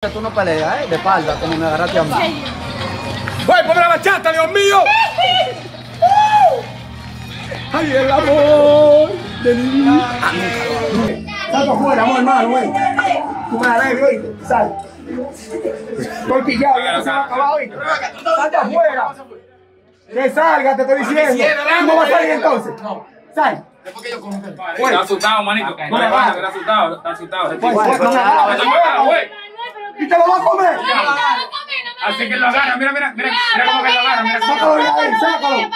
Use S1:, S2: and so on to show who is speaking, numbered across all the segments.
S1: Tú no peleas, ¿eh? De espalda, como me agarraste a mí.
S2: ¡Güey, ponme la bachata, Dios mío! ¡Ay, el amor de mi vida! Sal para afuera, amor, hermano, güey. Tú me la debes, ¿oíste? Sal. Estoy pillado, ya no se va a acabar, ¿oíste? Sal para afuera. Que salga, te estoy diciendo. ¿Cómo vas a salir entonces? Sal.
S3: Está asustado, manito. No le baja, está asustado, está asustado.
S1: Pues,
S2: Güey,
S3: Retírate.
S2: no ¿Y te lo vas a comer?
S3: Así que lo agarra, mira, mira, mira, mira cómo que lo agarra, mira
S2: Sácalo de ahí, sácalo.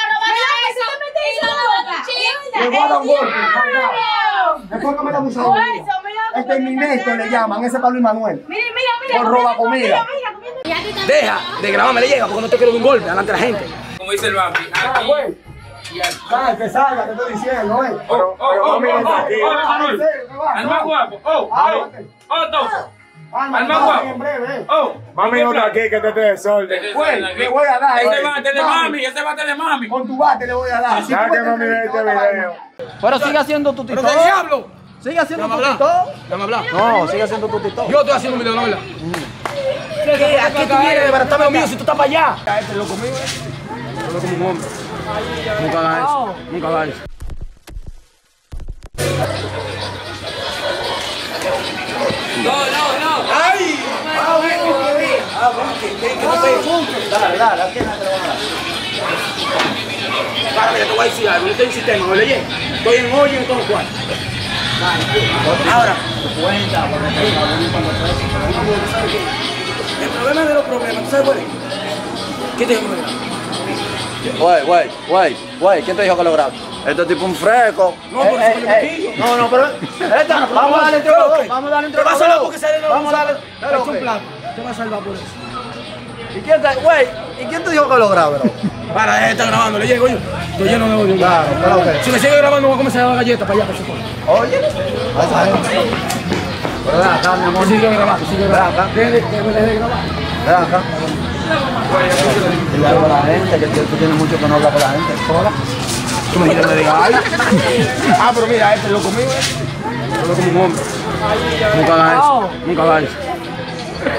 S2: Le voy a dar un golpe. Después que me da mucha El terminator le llaman, ese Pablo y Manuel.
S4: Mira, mira, mira.
S2: Por roba comida.
S5: Deja de grabarme, le llega porque no te quiero de un golpe delante de la gente.
S3: Como dice el Bambi.
S2: Ah,
S3: Aquí.
S2: güey. Sal, que salga, te estoy diciendo, eh.
S3: Oh, oh, oh, oh, oh,
S2: aquí.
S3: oh, más guapo. Oh, oh, oh, Toso.
S2: Alma. En breve, eh.
S3: Oh,
S6: Mami no está aquí, que te te desorden.
S2: Güey, le voy a dar,
S3: Ese
S2: eh.
S3: bate de mami, ese bate de mami.
S2: Con tu bate le voy a dar.
S6: Ya que mami ve este video.
S1: Pero sigue haciendo tu tito.
S5: ¿Pero qué diablo?
S1: Sigue haciendo tu tito.
S5: Déjame hablar.
S1: No, sigue haciendo tu tito.
S5: Yo estoy haciendo un video, ¿no verdad? ¿Qué? ¿A qué tú vienes de baratarme lo mío si tú estás para allá?
S2: Este loco mío, eh.
S5: Hablo como un hombre. Nunca hagas eso. Nunca hagas eso.
S1: Dale, dale, ¿a te lo van a dar?
S5: Para, mira, te voy a decir algo. Yo estoy en sistema, ¿no leí? Estoy en hoyo y en todo cual. Ahora,
S1: Cuenta,
S5: el problema de los problemas, ¿tú sabes cuál es? ¿Qué te dijo que me grabes?
S1: Güey, güey, güey, güey, ¿quién te dijo que lo grabes? Este tipo un fresco.
S5: No, me quillo.
S1: No, no, pero. Esta, vamos a darle entre los dos. Vamos a darle entre los
S5: a
S1: dos.
S5: porque sale no
S1: Vamos a darle.
S5: Te vas a salvar por eso.
S1: ¿Y quién te, güey, ¿y quién te dijo que lo grabe, bro?
S5: Para, deja de estar grabando, le llego yo. Estoy lleno de odio.
S1: Claro, pero ok.
S5: Si me sigue grabando, voy a comenzar a dar galletas para allá, para pueblo.
S1: Oye, ven acá, mi amor.
S5: Sigue grabando, sigue
S1: Ven
S5: grabando. que me grabar.
S1: ven acá. Dile la gente, que tú tienes mucho que no hablar con la gente. Hola.
S5: Tú me quieres que le diga algo. Ah, pero mira, este es loco mío, eh. Hablo como un hombre. Nunca hagas eso. Nunca hagas eso.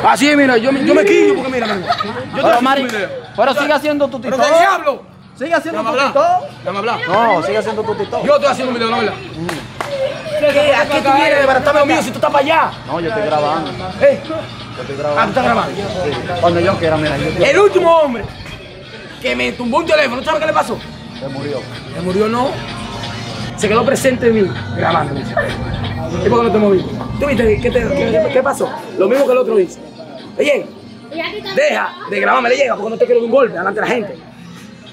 S5: Así es, mira, yo, me- yo me quillo porque mira, mira. Yo
S1: Pero, Mari, pero sigue haciendo tu
S5: ¿Pero
S1: tito.
S5: qué diablo?
S1: Sigue haciendo tu tito.
S5: Déjame hablar.
S1: No, sigue haciendo tu tito.
S5: Yo estoy haciendo un video, ¿no verdad? ¿Qué? ¿A qué tú vienes de baratarme lo mío si tú estás para allá?
S1: No, yo estoy grabando.
S5: ¿Eh?
S1: Yo estoy
S5: Ah, tú
S1: grabando.
S5: estás grabando.
S1: Cuando yo quiera, mira, yo
S5: El último hombre que me tumbó un teléfono, ¿tú ¿sabes qué le pasó?
S1: Se murió.
S5: Se murió, no. Se quedó presente en mí, grabando. ¿Y por qué no te moví? ¿Tú viste qué, te- qué- qué pasó? Lo mismo que el otro dice. Oye, deja de grabarme, le llega porque no te quiero un golpe delante de la gente.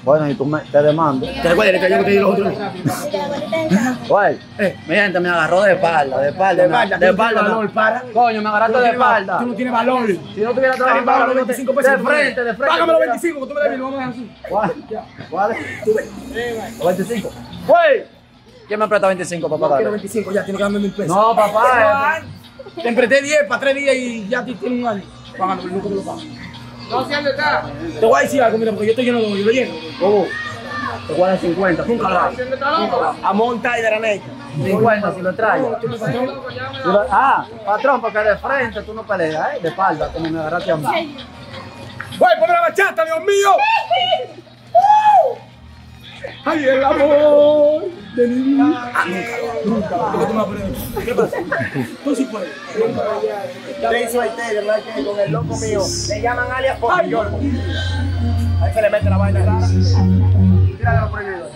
S1: Bueno, y tú me, te demando.
S5: ¿Te recuerdas que yo que te di los otros días?
S1: Güey,
S5: Eh.
S1: mi gente me agarró de espalda, de espalda.
S5: De espalda,
S1: de
S5: tú no
S1: espalda.
S5: valor,
S1: me-
S5: para.
S1: Coño, me agarraste de espalda.
S5: Tú no tienes valor.
S1: Si no tuviera trabajando,
S5: Págame los
S1: yo te-
S5: 25 pesos.
S1: De frente, de frente.
S5: Págame los 25, que tú me debes, lo vamos a dejar así.
S1: ¿Cuál? ¿Cuál? Los 25. Güey. ¿Quién me presta 25 para
S5: No quiero
S1: pagar?
S5: 25, ya, tiene que darme mil pesos.
S1: No, papá. eh.
S5: Te empresté 10 para 3 días y ya te tiene un año. Págame, nunca te lo pago. Te voy a decir algo, mira, porque yo estoy lleno de odio, lo lleno.
S1: ¿Cómo? Te voy a dar 50.
S5: Nunca lo hago. A monta y de la neta.
S1: 50 si lo traes. Si Ah, patrón, porque de frente tú no peleas, ¿eh? De espalda, como me agarraste a mí.
S2: Güey, ponme la bachata, Dios mío. Ay, el amor de mi vida.
S5: ¿Por qué tú me poner? ¿Qué pasa? Tú sí puedes.
S2: Te hizo ¿verdad? Que con el loco mío le llaman alias Pollón. Ahí se le mete la vaina rara. Tírale los prohibidos.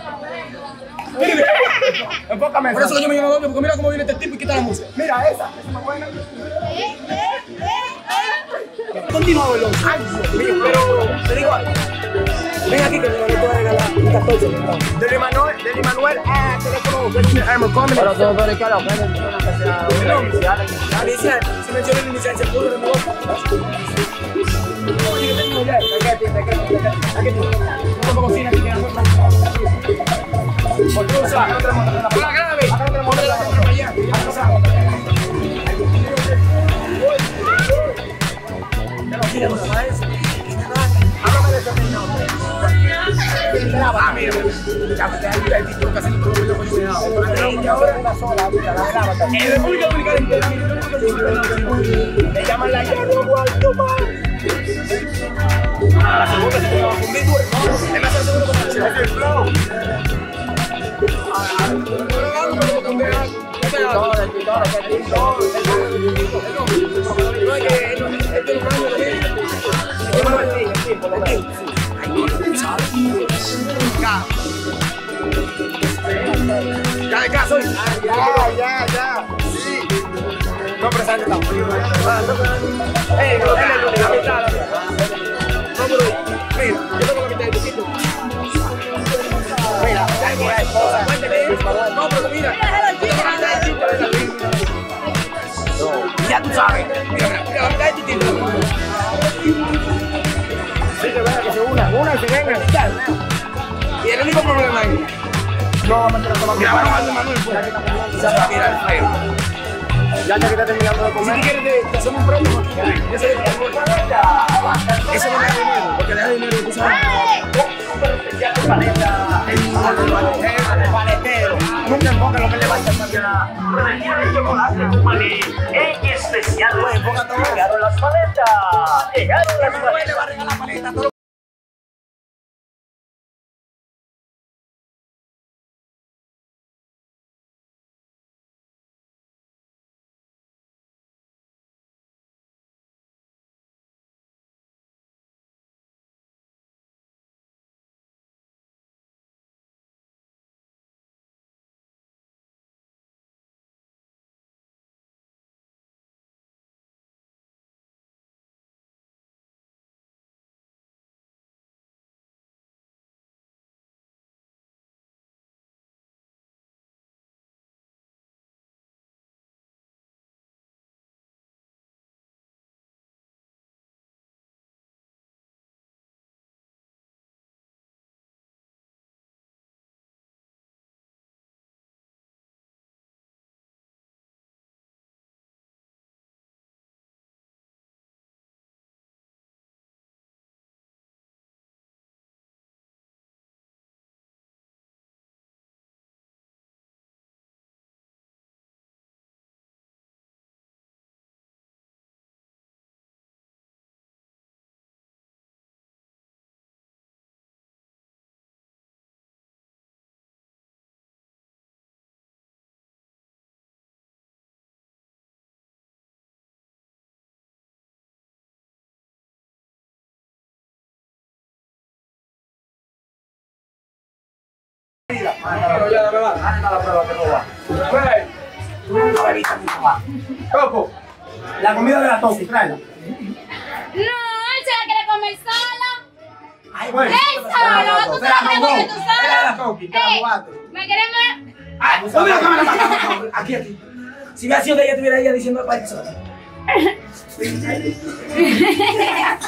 S2: Enfócame
S5: Por eso yo me de odio, porque mira cómo viene este tipo y quita la música.
S2: Mira esa, esa es más buena.
S5: Continúa, Belón. Ay, Dios mío, pero te digo algo. Ven aquí que te voy a regalar un 14.
S2: Del Emanuel, del Emanuel, ah, teléfono, I'm coming.
S1: Pero tú, pero que.
S5: Inicial, mencioné el inicial, se pudo de nuevo. Oye, que tengo ya. Cocina, aquí tiene. Por
S2: graba.
S5: En República Dominicana.
S2: Le llaman la Guayuma.
S5: A la segunda se te va a fundir duro. Es más, a la segunda.
S2: Es el flow.
S5: Cada
S2: Ya
S5: tú sabes. Mira, mira, mira, tu sitio.
S2: Sí, que venga, que se una. Una y se vengan.
S5: Y el único problema es,
S2: No, entrar con
S5: mira, hacer Manuel, pues. Mira, el feo.
S2: Ya que está terminando de
S5: Si
S2: comer.
S5: quieres, te, hacemos un es el Eso da dinero, porque le da dinero, tú sabes. El paletero.
S2: Nunca enfoca lo que le va a
S4: chocolate. En especial, llegaron las paletas. Llegaron las paletas.
S5: Va
S2: Coco, la comida de la Toki, tráela.
S7: No, él se la quiere comer sola.
S2: Ay, bueno.
S7: Tú
S2: Se la
S7: que tú
S2: de la te la jugaste.
S7: Me quiere ver.
S5: Ah, no mira, cámara, aquí, aquí. Si hubiera sido de ella, estuviera ella diciendo para eso.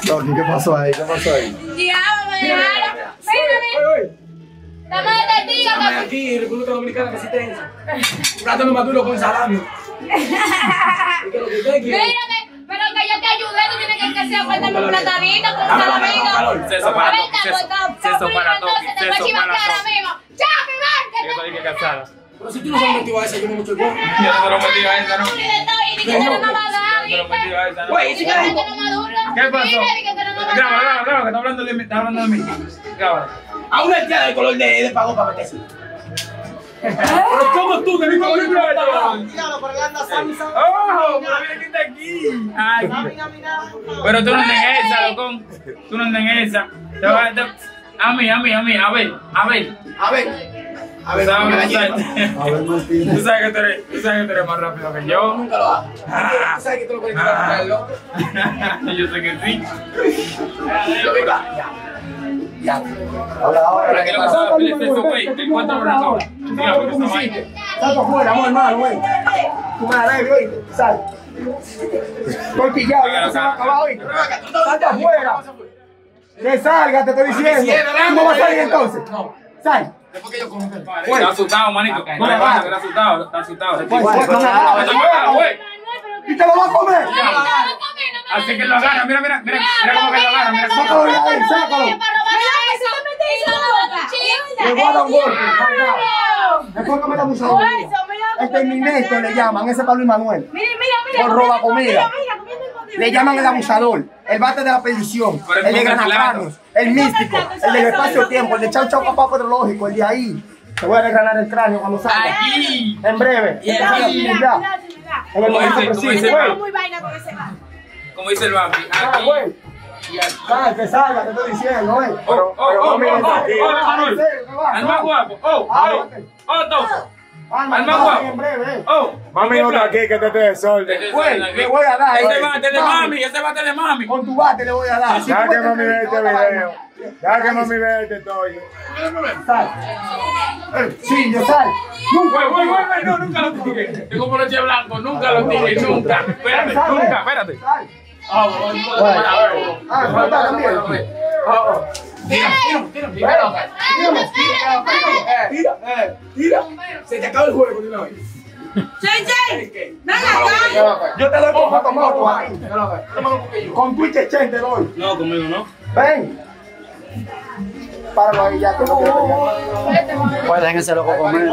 S6: Toki, ¿qué pasó ahí? ¿Qué pasó ahí?
S7: Diablo, me dejaron. Mira, mira. Que-
S5: aquí, República Dominicana, que existe eso. Un plátano maduro con salami. ¿Qué es lo que usted quiere?
S7: Mírame, pero que yo te ayudé, tú tienes que que sea falta un platanito con
S5: Dame, dame,
S7: salamito.
S5: calor.
S3: Sexo para
S7: no,
S3: sexo
S7: no,
S3: para sexo
S7: chivar
S3: para
S7: ahora
S3: Toki.
S7: mismo. ¡Chapi,
S3: Yo
S7: ven!
S3: soy que casada.
S5: Pero si tú no se lo metido a esa, yo me mucho el.
S3: Yo no te lo metí a esa, ¿no? ¿no?
S7: No.
S3: ¿Qué pasó? Graba, graba, graba, que está hablando de mí. Está hablando de mí. Graba.
S5: A una tía del color de, de pago para meterse.
S3: Pero ¿cómo tú? Que
S2: anda sano y sano.
S3: ¡Oh! Pero mira quién está aquí. Ay. Pero tú no andas en esa, locón. Tú no andas en esa. Te va- te- A mí, a mí, a mí. A ver, a ver.
S5: A ver. A ver,
S3: sabes,
S5: a
S3: tú sabes-.
S6: A
S3: tú sabes que tú eres, tú sabes que tú eres más rápido que yo.
S5: Nunca lo hago. Tú sabes que tú lo puedes loco.
S3: Yo sé que sí.
S5: Lo venga. Ya. Ya.
S6: Ahora.
S3: ¿En cuánto horas ahora? Porque.
S2: Sal para afuera, hermano, güey. Tú me la debes, oíste. Sal. Estoy pillado, ya no se va a acabar, oíste. Sal para afuera. Que salga, te estoy diciendo. ¿Cómo va a salir entonces?
S5: No.
S2: Sal.
S5: Después que yo como.
S3: Está asustado, manito. Está asustado. Está asustado.
S2: Pues, pues. ¿Y te lo vas a comer?
S3: Así que lo agarra, mira, mira, mira, mira cómo que lo agarra,
S2: sácalo. Le voy a dar un golpe. Enfócame el abusador. El Terminator le llaman, ese Pablo y Manuel.
S7: Mira, mira, mira.
S2: Por roba comida. Le llaman el abusador, el bate de la perdición,
S3: el
S2: el de
S3: pobre
S2: granacranos, el místico, el del espacio-tiempo, el de chau chau papá pedrológico, el de ahí. Te voy a desgranar el cráneo cuando salga.
S3: Aquí.
S2: En breve.
S3: Y aquí.
S2: En el momento preciso.
S3: Como dice el Bambi.
S2: Ah,
S3: Aquí.
S2: Sal, que salga, te estoy diciendo, güey.
S3: Oh, oh, oh, oh, oh, oh, Manuel. Al más guapo. Oh,
S2: Ah,
S3: oh, oh, dos.
S2: Alma,
S3: Al más guapo.
S2: en breve, eh.
S3: Oh.
S6: Mami no está aquí, que te te desorden.
S2: Güey, le voy a dar.
S3: Ese
S2: eh.
S3: bate de mami, ese bate de mami.
S2: Con tu bate le voy a dar. Si
S6: Ya que mami ve este video. Ya que mami ve este toyo.
S2: Sal. Eh, Sí, yo sal.
S3: Güey, güey, güey, no, nunca lo tiré. Tengo broche blanco, nunca lo tiré, nunca. Espérate,
S2: Sal,
S3: nunca,
S2: eh.
S3: espérate. Ah, bueno,
S2: Ah, falta también.
S3: Tira, tira, tira, tira.
S2: Tira.
S5: Se te acaba el juego de una vez.
S7: Chay, chay. Ven acá.
S2: Yo te doy con fotomoto ahí. Con Twitch Exchange te doy.
S3: No, conmigo no.
S2: Ven. Páralo ahí ya, que no quiero pelear.
S1: Pues déjense loco comer.